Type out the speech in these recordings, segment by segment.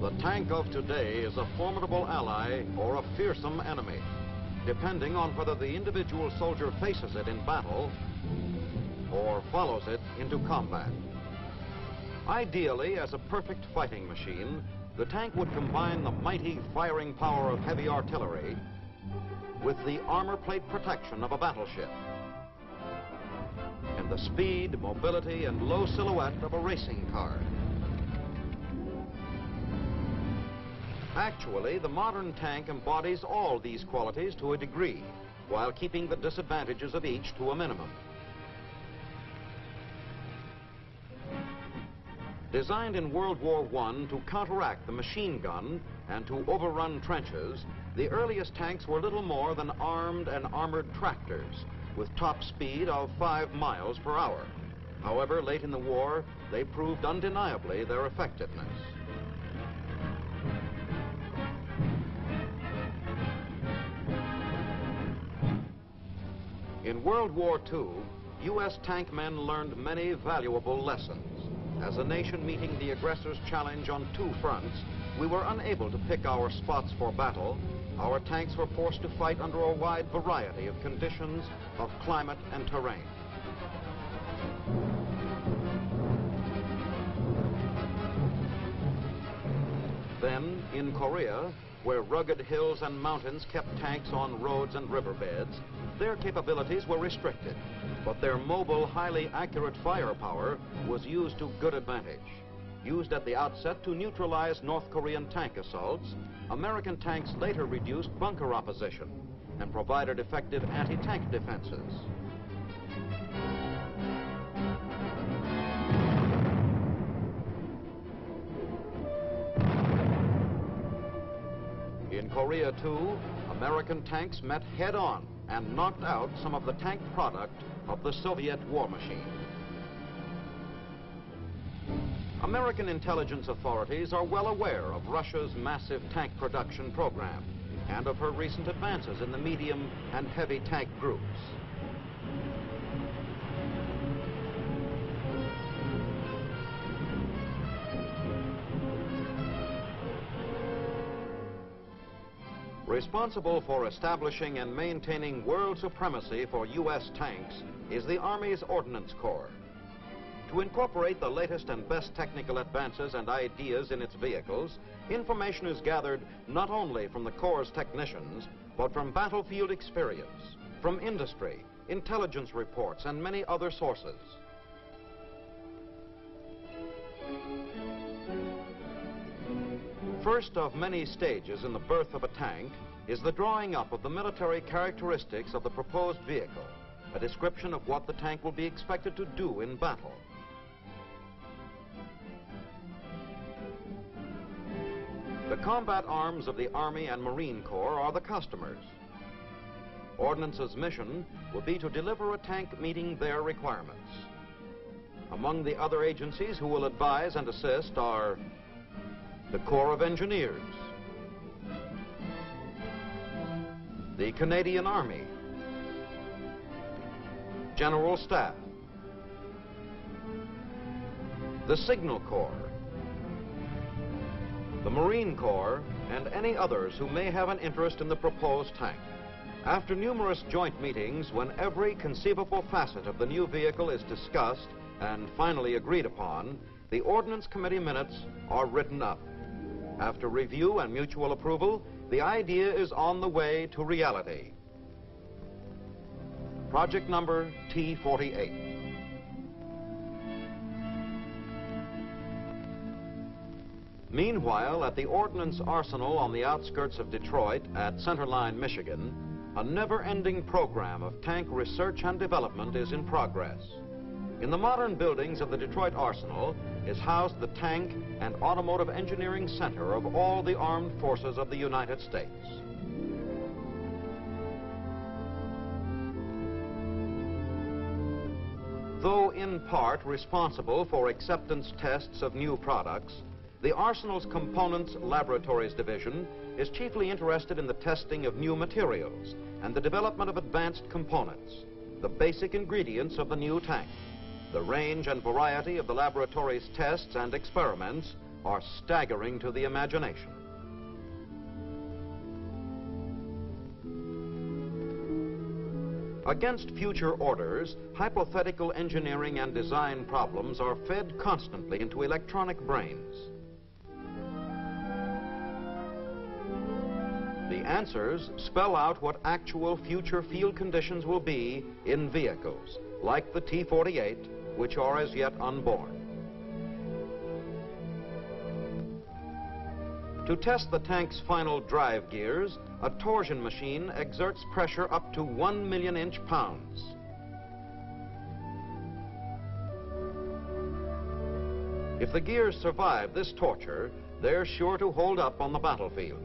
The tank of today is a formidable ally or a fearsome enemy, depending on whether the individual soldier faces it in battle or follows it into combat. Ideally, as a perfect fighting machine, the tank would combine the mighty firing power of heavy artillery with the armor plate protection of a battleship and the speed, mobility, and low silhouette of a racing car. Actually, the modern tank embodies all these qualities to a degree, while keeping the disadvantages of each to a minimum. Designed in World War I to counteract the machine gun and to overrun trenches, the earliest tanks were little more than armed and armored tractors with top speed of five miles per hour. However, late in the war, they proved undeniably their effectiveness. In World War II, U.S. tank men learned many valuable lessons. As a nation meeting the aggressor's challenge on two fronts, we were unable to pick our spots for battle. Our tanks were forced to fight under a wide variety of conditions of climate and terrain. Then, in Korea, where rugged hills and mountains kept tanks on roads and riverbeds, their capabilities were restricted, but their mobile, highly accurate firepower was used to good advantage. Used at the outset to neutralize North Korean tank assaults, American tanks later reduced bunker opposition and provided effective anti-tank defenses. In Korea, too, American tanks met head-on and knocked out some of the tank product of the Soviet war machine. American intelligence authorities are well aware of Russia's massive tank production program and of her recent advances in the medium and heavy tank groups. Responsible for establishing and maintaining world supremacy for U.S. tanks is the Army's Ordnance Corps. To incorporate the latest and best technical advances and ideas in its vehicles, information is gathered not only from the Corps' technicians, but from battlefield experience, from industry, intelligence reports, and many other sources. First of many stages in the birth of a tank is the drawing up of the military characteristics of the proposed vehicle, a description of what the tank will be expected to do in battle. The combat arms of the Army and Marine Corps are the customers. Ordnance's mission will be to deliver a tank meeting their requirements. Among the other agencies who will advise and assist are the Corps of Engineers, the Canadian Army, General Staff, the Signal Corps, the Marine Corps, and any others who may have an interest in the proposed tank. After numerous joint meetings, when every conceivable facet of the new vehicle is discussed and finally agreed upon, the Ordnance Committee minutes are written up. After review and mutual approval, the idea is on the way to reality. Project number T-48. Meanwhile, at the Ordnance Arsenal on the outskirts of Detroit at Center Line, Michigan, a never-ending program of tank research and development is in progress. In the modern buildings of the Detroit Arsenal is housed the tank and automotive engineering center of all the armed forces of the United States. Though in part responsible for acceptance tests of new products, the Arsenal's Components Laboratories Division is chiefly interested in the testing of new materials and the development of advanced components, the basic ingredients of the new tank. The range and variety of the laboratory's tests and experiments are staggering to the imagination. Against future orders, hypothetical engineering and design problems are fed constantly into electronic brains. The answers spell out what actual future field conditions will be in vehicles, like the T-48, which are as yet unborn. To test the tank's final drive gears, a torsion machine exerts pressure up to 1 million inch pounds. If the gears survive this torture, they're sure to hold up on the battlefield.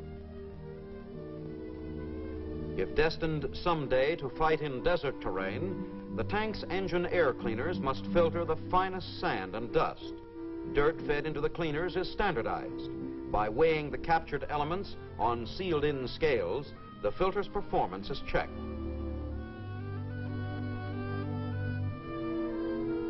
If destined someday to fight in desert terrain, the tank's engine air cleaners must filter the finest sand and dust. Dirt fed into the cleaners is standardized. By weighing the captured elements on sealed-in scales, the filter's performance is checked.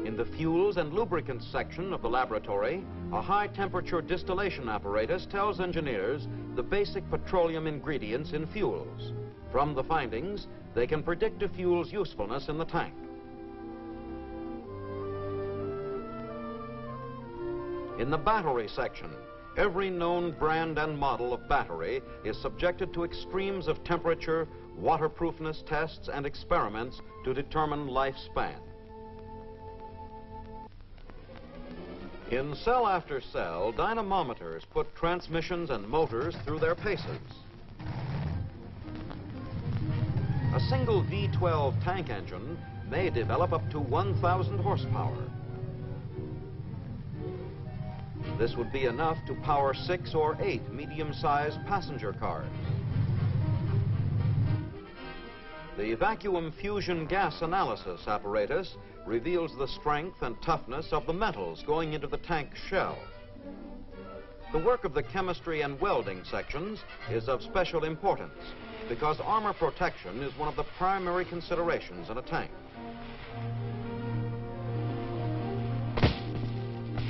In the fuels and lubricants section of the laboratory, a high-temperature distillation apparatus tells engineers the basic petroleum ingredients in fuels. From the findings, they can predict a fuel's usefulness in the tank. In the battery section, Every known brand and model of battery is subjected to extremes of temperature, waterproofness tests, and experiments to determine lifespan. In cell after cell, dynamometers put transmissions and motors through their paces. A single V12 tank engine may develop up to 1,000 horsepower. This would be enough to power six or eight medium-sized passenger cars. The vacuum fusion gas analysis apparatus reveals the strength and toughness of the metals going into the tank shell. The work of the chemistry and welding sections is of special importance because armor protection is one of the primary considerations in a tank.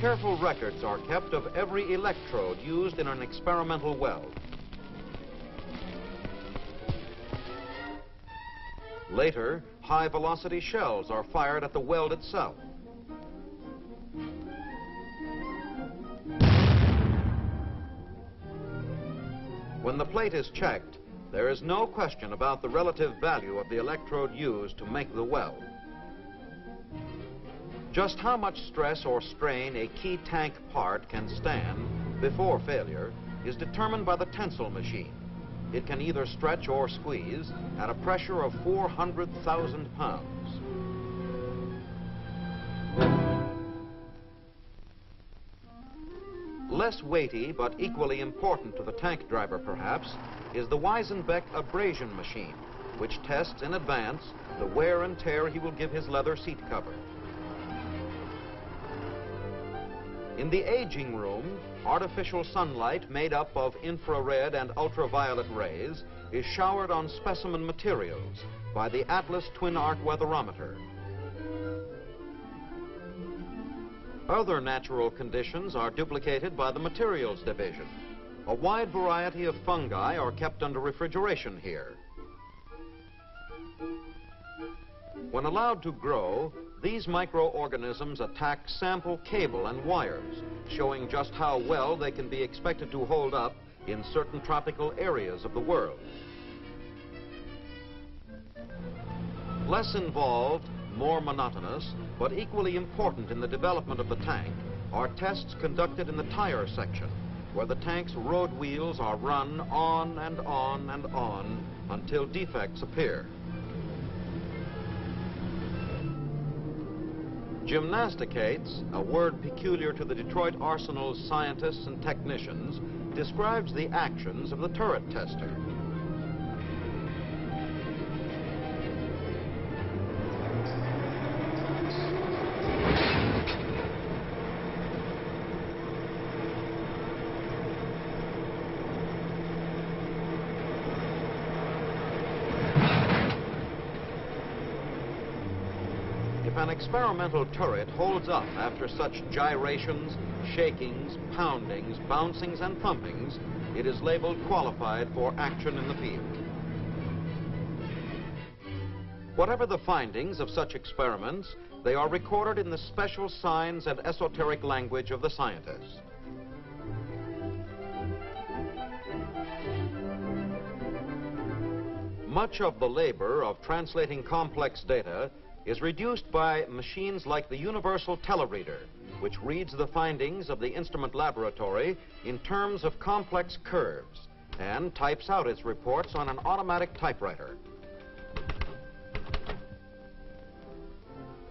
Careful records are kept of every electrode used in an experimental weld. Later, high-velocity shells are fired at the weld itself. When the plate is checked, there is no question about the relative value of the electrode used to make the weld. Just how much stress or strain a key tank part can stand before failure is determined by the tensile machine. It can either stretch or squeeze at a pressure of 400,000 pounds. Less weighty but equally important to the tank driver perhaps is the Wyzenbeek abrasion machine, which tests in advance the wear and tear he will give his leather seat cover. In the aging room, artificial sunlight made up of infrared and ultraviolet rays is showered on specimen materials by the Atlas Twin Arc Weatherometer. Other natural conditions are duplicated by the Materials Division. A wide variety of fungi are kept under refrigeration here. When allowed to grow, these microorganisms attack sample cable and wires, showing just how well they can be expected to hold up in certain tropical areas of the world. Less involved, more monotonous, but equally important in the development of the tank are tests conducted in the tire section, where the tank's road wheels are run on and on and on until defects appear. Gymnasticates, a word peculiar to the Detroit Arsenal's scientists and technicians, describes the actions of the turret tester. Experimental turret holds up after such gyrations, shakings, poundings, bouncings, and thumpings, it is labeled qualified for action in the field. Whatever the findings of such experiments, they are recorded in the special signs and esoteric language of the scientist. Much of the labor of translating complex data is reduced by machines like the Universal Telereader, which reads the findings of the instrument laboratory in terms of complex curves and types out its reports on an automatic typewriter.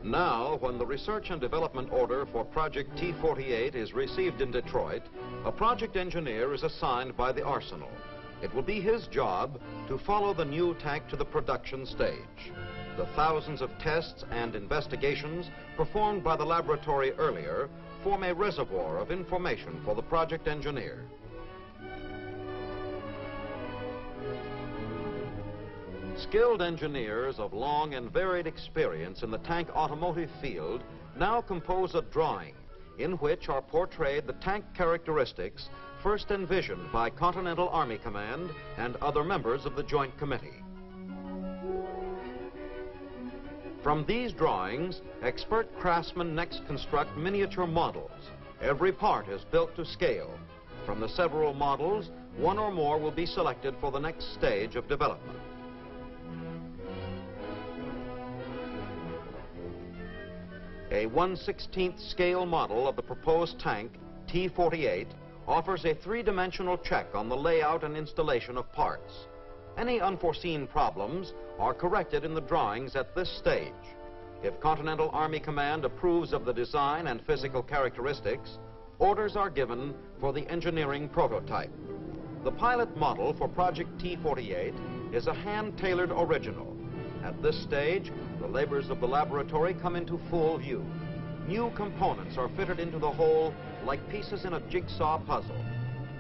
Now, when the research and development order for Project T-48 is received in Detroit, a project engineer is assigned by the arsenal. It will be his job to follow the new tank to the production stage. The thousands of tests and investigations performed by the laboratory earlier form a reservoir of information for the project engineer. Skilled engineers of long and varied experience in the tank automotive field now compose a drawing in which are portrayed the tank characteristics first envisioned by Continental Army Command and other members of the Joint Committee. From these drawings, expert craftsmen next construct miniature models. Every part is built to scale. From the several models, one or more will be selected for the next stage of development. A 1 16th scale model of the proposed tank, T-48, offers a three-dimensional check on the layout and installation of parts. Any unforeseen problems are corrected in the drawings at this stage. If Continental Army Command approves of the design and physical characteristics, orders are given for the engineering prototype. The pilot model for Project T-48 is a hand-tailored original. At this stage, the labors of the laboratory come into full view. New components are fitted into the whole like pieces in a jigsaw puzzle.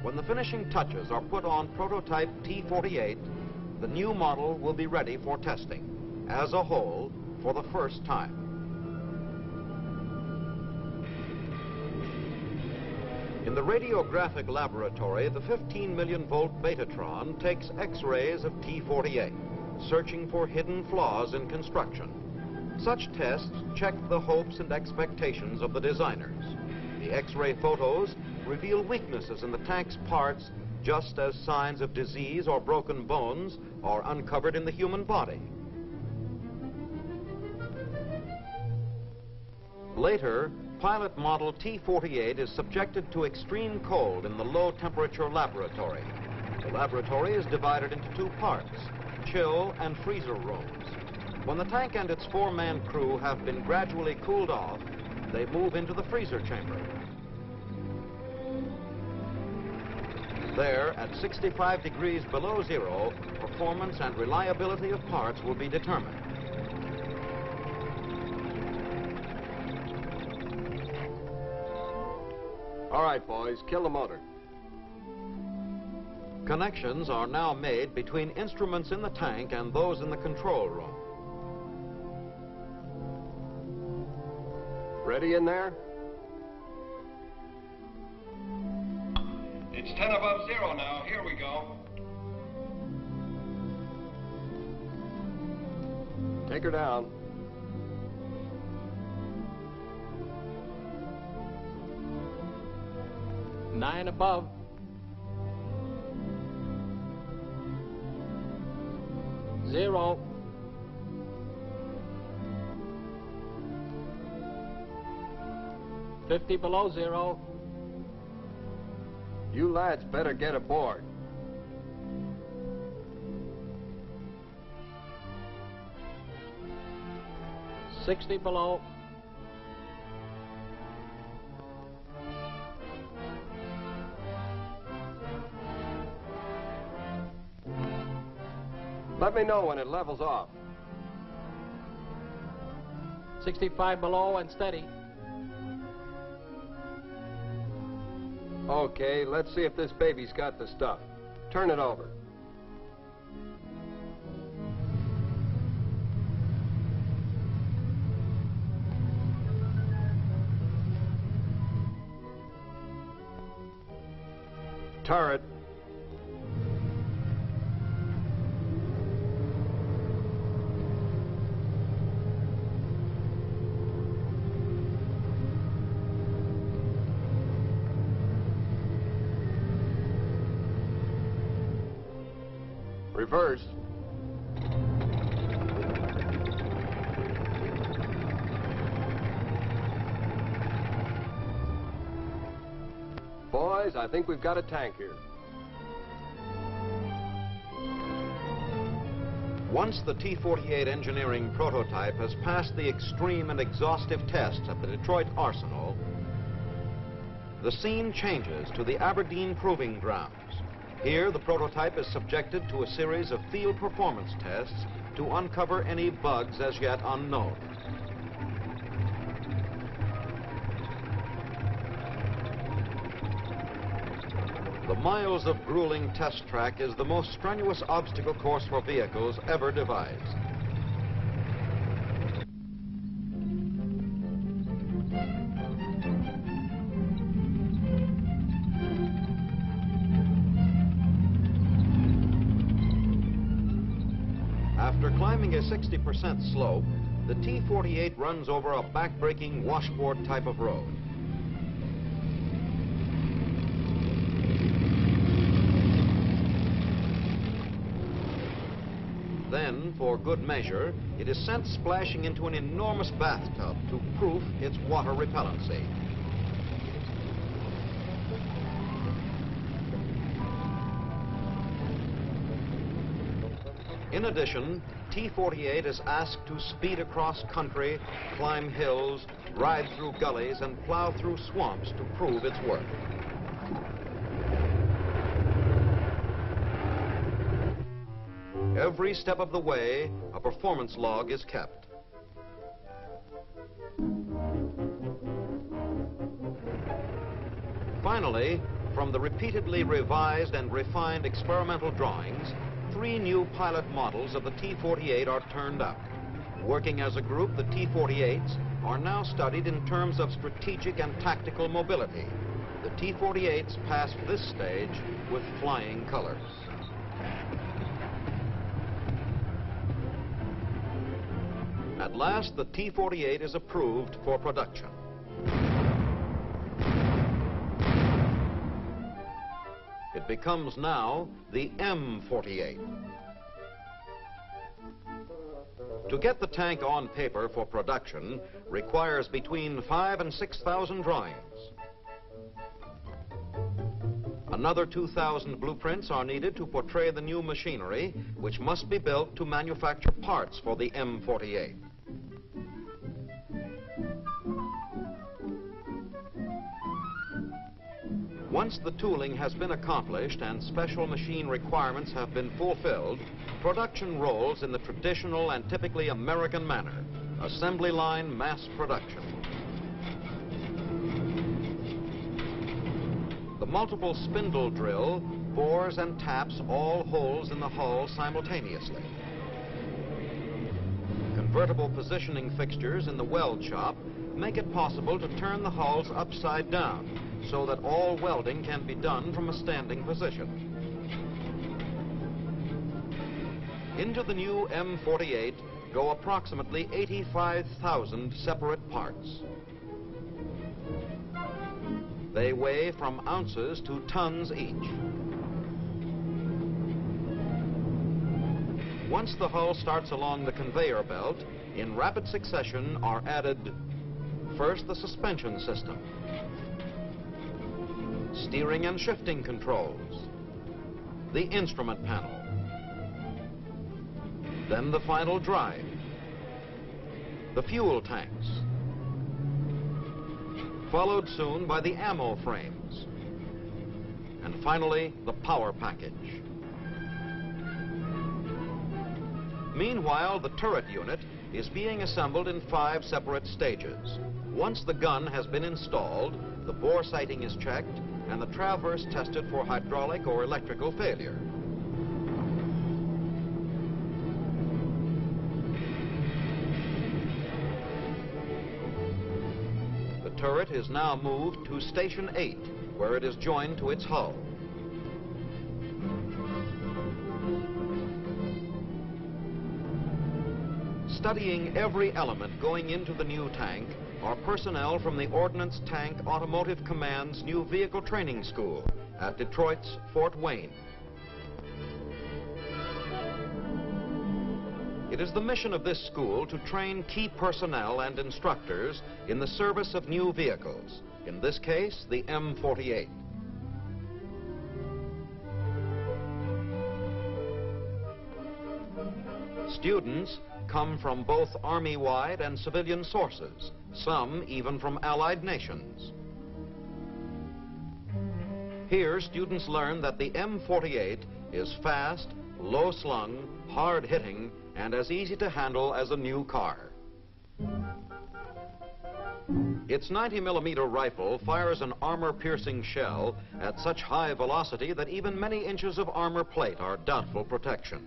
When the finishing touches are put on prototype T-48, the new model will be ready for testing, as a whole, for the first time. In the radiographic laboratory, the 15 million volt Betatron takes X-rays of T-48, searching for hidden flaws in construction. Such tests check the hopes and expectations of the designers. The X-ray photos reveal weaknesses in the tank's parts just as signs of disease or broken bones are uncovered in the human body. Later, pilot model T-48 is subjected to extreme cold in the low temperature laboratory. The laboratory is divided into two parts, chill and freezer rooms. When the tank and its four-man crew have been gradually cooled off, they move into the freezer chamber. There, at 65 degrees below zero, performance and reliability of parts will be determined. All right, boys, kill the motor. Connections are now made between instruments in the tank and those in the control room. Ready in there? 10 above zero now. Here we go. Take her down. Nine above. Zero. Fifty below zero. You lads better get aboard. Sixty below. Let me know when it levels off. Sixty-five below and steady. Okay, let's see if this baby's got the stuff. Turn it over. Turret Reverse. Boys, I think we've got a tank here. Once the T-48 engineering prototype has passed the extreme and exhaustive tests at the Detroit Arsenal, the scene changes to the Aberdeen Proving Grounds. Here, the prototype is subjected to a series of field performance tests to uncover any bugs as yet unknown. The miles of grueling test track is the most strenuous obstacle course for vehicles ever devised. 60% slope, the T-48 runs over a back-breaking washboard type of road. Then, for good measure, it is sent splashing into an enormous bathtub to proof its water repellency. In addition, T-48 is asked to speed across country, climb hills, ride through gullies, and plow through swamps to prove its worth. Every step of the way, a performance log is kept. Finally, from the repeatedly revised and refined experimental drawings, three new pilot models of the T-48 are turned up. Working as a group, the T-48s are now studied in terms of strategic and tactical mobility. The T-48s passed this stage with flying colors. At last, the T-48 is approved for production. It becomes now the M48. To get the tank on paper for production requires between five and 6,000 drawings. Another 2,000 blueprints are needed to portray the new machinery, which must be built to manufacture parts for the M48. Once the tooling has been accomplished and special machine requirements have been fulfilled, production rolls in the traditional and typically American manner, assembly line mass production. The multiple spindle drill bores and taps all holes in the hull simultaneously. Convertible positioning fixtures in the weld shop make it possible to turn the hulls upside down so that all welding can be done from a standing position. Into the new M48 go approximately 85,000 separate parts. They weigh from ounces to tons each. Once the hull starts along the conveyor belt, in rapid succession are added first the suspension system, steering and shifting controls, the instrument panel, then the final drive, the fuel tanks, followed soon by the ammo frames, and finally the power package. Meanwhile, the turret unit is being assembled in five separate stages. Once the gun has been installed, the bore sighting is checked, and the traverse tested for hydraulic or electrical failure. The turret is now moved to Station 8, where it is joined to its hull. Studying every element going into the new tank, are personnel from the Ordnance Tank Automotive Command's new vehicle training school at Detroit's Fort Wayne. It is the mission of this school to train key personnel and instructors in the service of new vehicles, in this case, the M48. Students come from both Army-wide and civilian sources, some even from allied nations. Here, students learn that the M48 is fast, low-slung, hard-hitting, and as easy to handle as a new car. Its 90 millimeter rifle fires an armor-piercing shell at such high velocity that even many inches of armor plate are doubtful protection.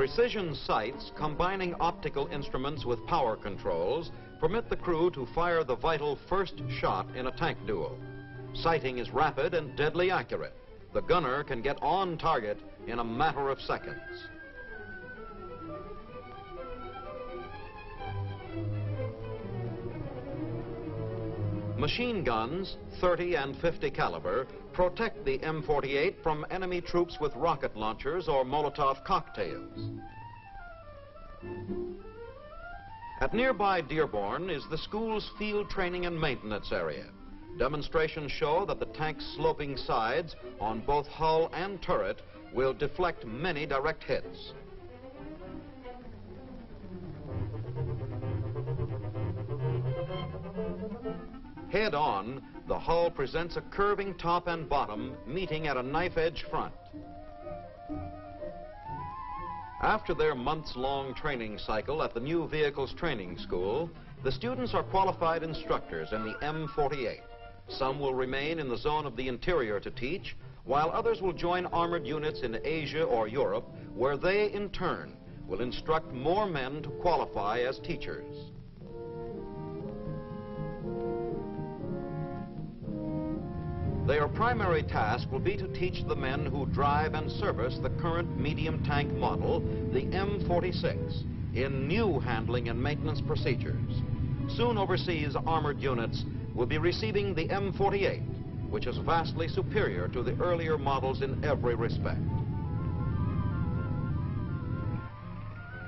Precision sights combining optical instruments with power controls permit the crew to fire the vital first shot in a tank duel. Sighting is rapid and deadly accurate. The gunner can get on target in a matter of seconds. Machine guns, 30 and 50 caliber, protect the M48 from enemy troops with rocket launchers or Molotov cocktails. At nearby Dearborn is the school's field training and maintenance area. Demonstrations show that the tank's sloping sides on both hull and turret will deflect many direct hits. Head on, the hull presents a curving top and bottom meeting at a knife edge front. After their months-long training cycle at the New Vehicles Training School, the students are qualified instructors in the M48. Some will remain in the zone of the interior to teach, while others will join armored units in Asia or Europe, where they, in turn, will instruct more men to qualify as teachers. Their primary task will be to teach the men who drive and service the current medium tank model, the M46, in new handling and maintenance procedures. Soon overseas armored units will be receiving the M48, which is vastly superior to the earlier models in every respect.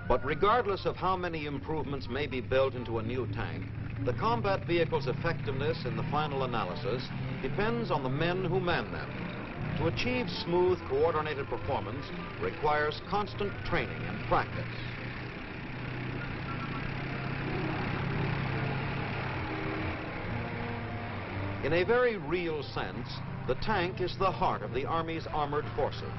But regardless of how many improvements may be built into a new tank, the combat vehicle's effectiveness in the final analysis depends on the men who man them. To achieve smooth, coordinated performance requires constant training and practice. In a very real sense, the tank is the heart of the Army's armored forces.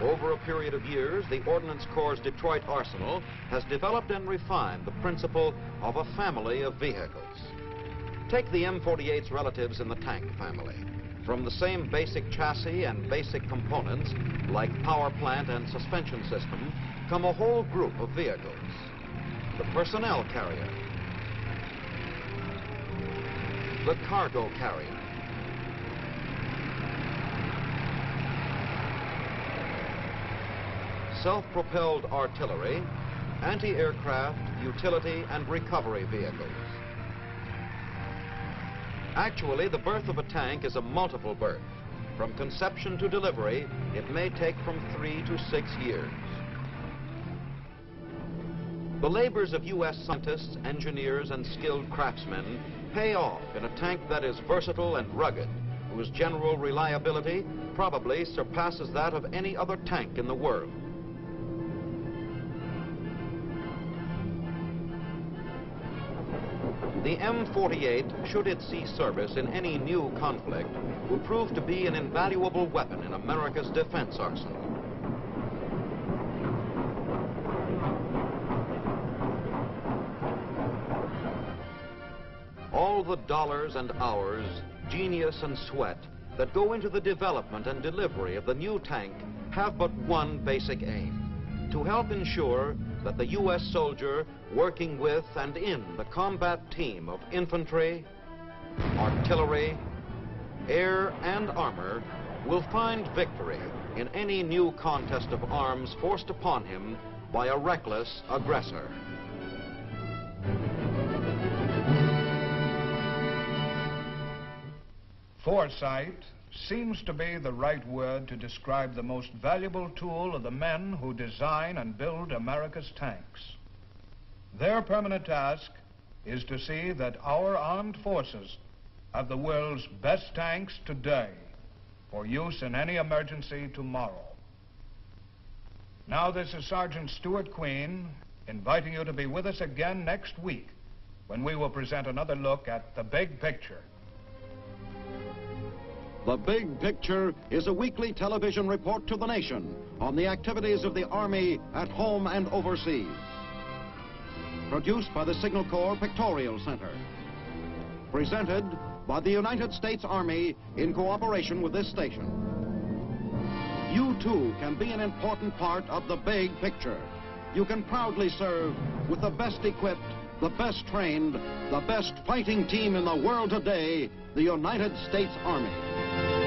Over a period of years, the Ordnance Corps' Detroit arsenal has developed and refined the principle of a family of vehicles. Take the M48's relatives in the tank family. From the same basic chassis and basic components, like power plant and suspension system, come a whole group of vehicles. The personnel carrier, the cargo carrier, self-propelled artillery, anti-aircraft, utility, and recovery vehicles. Actually, the birth of a tank is a multiple birth. From conception to delivery, it may take from three to six years. The labors of U.S. scientists, engineers, and skilled craftsmen pay off in a tank that is versatile and rugged, whose general reliability probably surpasses that of any other tank in the world. The M48, should it see service in any new conflict, will prove to be an invaluable weapon in America's defense arsenal. All the dollars and hours, genius and sweat that go into the development and delivery of the new tank have but one basic aim, to help ensure that the U.S. soldier working with and in the combat team of infantry, artillery, air, and armor, will find victory in any new contest of arms forced upon him by a reckless aggressor. Foresight seems to be the right word to describe the most valuable tool of the men who design and build America's tanks. Their permanent task is to see that our armed forces have the world's best tanks today for use in any emergency tomorrow. Now, this is Sergeant Stuart Queen inviting you to be with us again next week when we will present another look at the big picture. The Big Picture is a weekly television report to the nation on the activities of the Army at home and overseas. Produced by the Signal Corps Pictorial Center. Presented by the United States Army in cooperation with this station. You too can be an important part of the big picture. You can proudly serve with the best equipped, the best trained, the best fighting team in the world today, the United States Army.